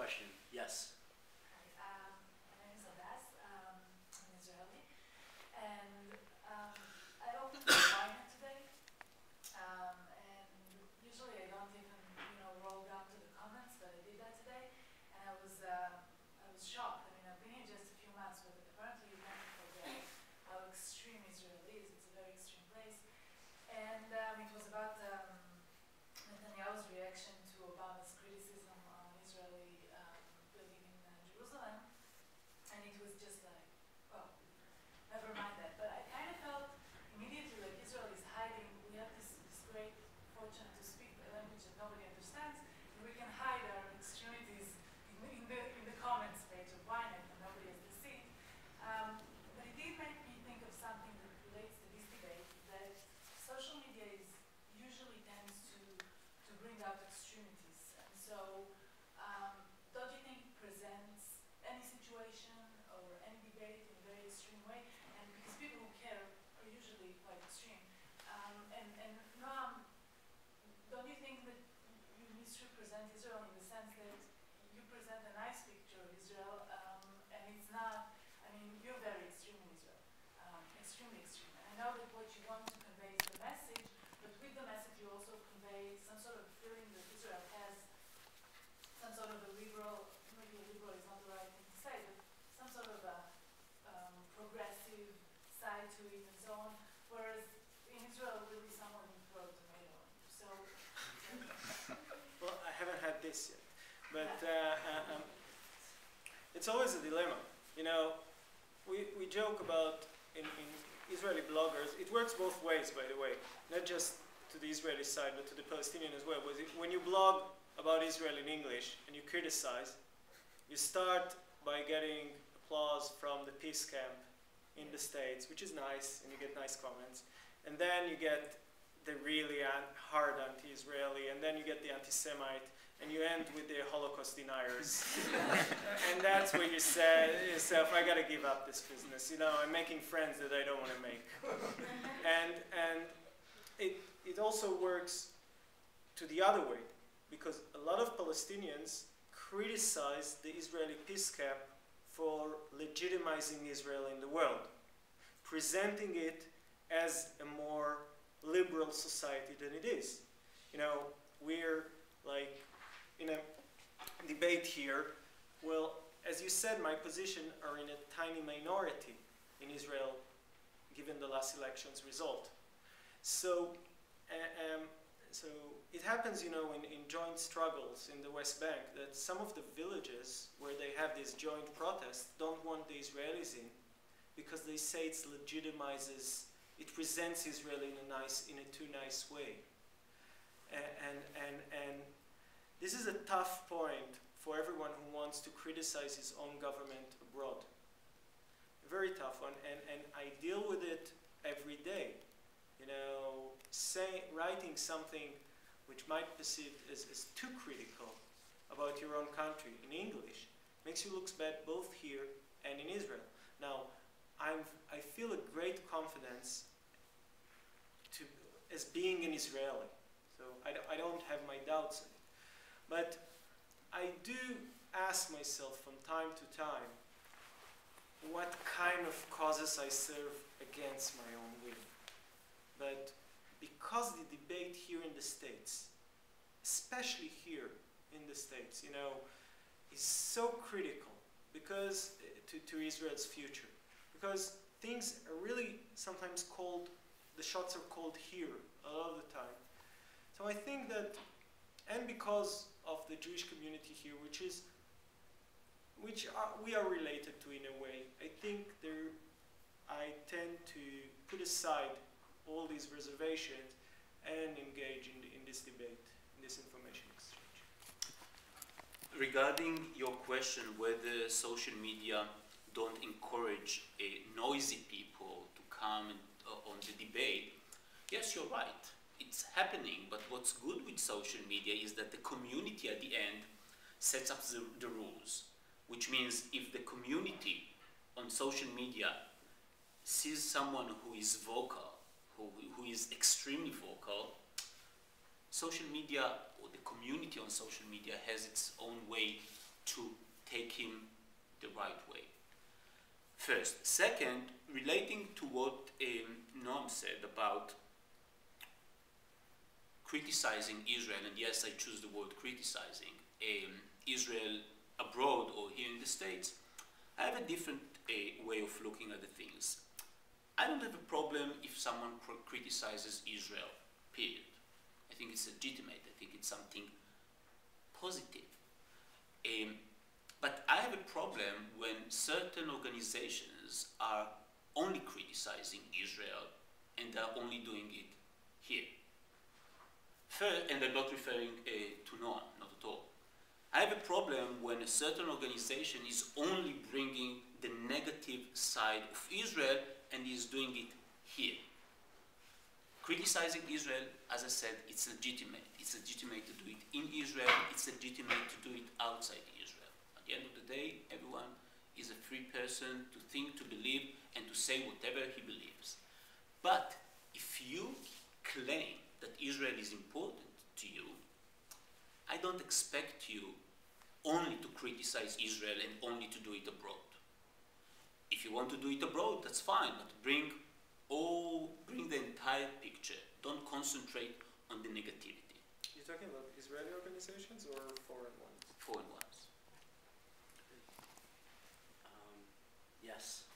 question. Yes. Um, my name is Abbas. Um, I'm Israeli. And um, I opened the Ynet today. Um, and usually I don't even, you know, roll down to the comments, but I did that today. And I was, uh, I was shocked. I mean, I've been here just a few months, but apparently you can't forget how extreme Israel is. It's a very extreme place. And um, it was about um, Netanyahu's reaction to Obama's criticism on Israeli um, building in uh, Jerusalem, and it just like, well, never mind that. But I kind of felt immediately like Israel is hiding. We have this, this great fortune to speak a language that nobody understands, and we can hide our extremities in, in the in the comments page of Ynet, and nobody has to see. it. Um, but it did make me think of something that relates to this debate that social media is usually tends to to bring out extremities, and so um, don't you think presents any situation or any debate in a very extreme way? And because people who care are usually quite extreme. Um, and, and Noam, don't you think that you misrepresent Israel in the sense that you present a nice picture of Israel, um, and it's not, I mean, you're very extreme in Israel, um, extremely extreme. And I know that what you want to convey is the message, but with the message you also convey some sort of feeling that Israel has some sort of a liberal, maybe a liberal is not the right thing to say, but some sort of a um, progressive side to it and so on. Whereas in Israel, really someone throw tomato on you. So, Well, I haven't had this yet, but uh, uh, um, it's always a dilemma. You know, we, we joke about in, in Israeli bloggers. It works both ways, by the way, not just to the Israeli side, but to the Palestinian as well. When you blog about Israel in English and you criticize, you start by getting applause from the peace camp in the States, which is nice, and you get nice comments. And then you get the really an- hard anti-Israeli, and then you get the anti-Semite, and you end with the Holocaust deniers. and that's where you say to yourself, I gotta give up this business. You know, I'm making friends that I don't want to make. and and it it also works to the other way, because a lot of Palestinians criticize the Israeli peace camp for legitimizing Israel in the world, presenting it as a more liberal society than it is. You know, we're like in a debate here. Well, as you said, my position are in a tiny minority in Israel, given the last election's result. So, um, so it happens, you know, in, in joint struggles in the West Bank that some of the villages where they have these joint protests don't want the Israelis in because they say it legitimizes, it presents Israel in a nice, in a too nice way. And, and, and, and this is a tough point for everyone who wants to criticize his own government abroad. Very tough one, and, and I deal with it every day. You know, say, writing something which might be perceived as, as too critical about your own country in English makes you look bad both here and in Israel. Now, I'm, I feel a great confidence to, as being an Israeli. So I, don't- I don't have my doubts in it. But I do ask myself from time to time what kind of causes I serve against my own will. The debate here in the States, especially here in the States, you know, is so critical because uh, to, to Israel's future. Because things are really sometimes called, the shots are called here a lot of the time. So I think that, and because of the Jewish community here, which is, which are, we are related to in a way, I think there, I tend to put aside all these reservations and engage in, in this debate, in this information exchange. Regarding your question whether social media don't encourage a noisy people to come and, uh, on the debate, yes, you're right. It's happening, but what's good with social media is that the community at the end sets up the, the rules, which means if the community on social media sees someone who is vocal, who, who is extremely vocal, social media or the community on social media has its own way to take him the right way. First. Second, relating to what um, Noam said about criticizing Israel, and yes, I choose the word criticizing, um, Israel abroad or here in the States, I have a different uh, way of looking at the things. I don't have a problem if someone criticizes Israel, period. I think it's legitimate. I think it's something positive. Um, but I have a problem when certain organizations are only criticizing Israel and are only doing it here. First, and I'm not referring uh, to Noam, not at all. I have a problem when a certain organization is only bringing the negative side of Israel and is doing it here. Criticizing Israel, as I said, it's legitimate. It's legitimate to do it in Israel, it's legitimate to do it outside Israel. At the end of the day, everyone is a free person to think, to believe, and to say whatever he believes. But if you claim that Israel is important to you, I don't expect you only to criticize Israel and only to do it abroad. If you want to do it abroad, that's fine, but bring all, bring the entire picture. Don't concentrate on the negativity. You're talking about Israeli organizations or foreign ones? Foreign ones. Um, yes.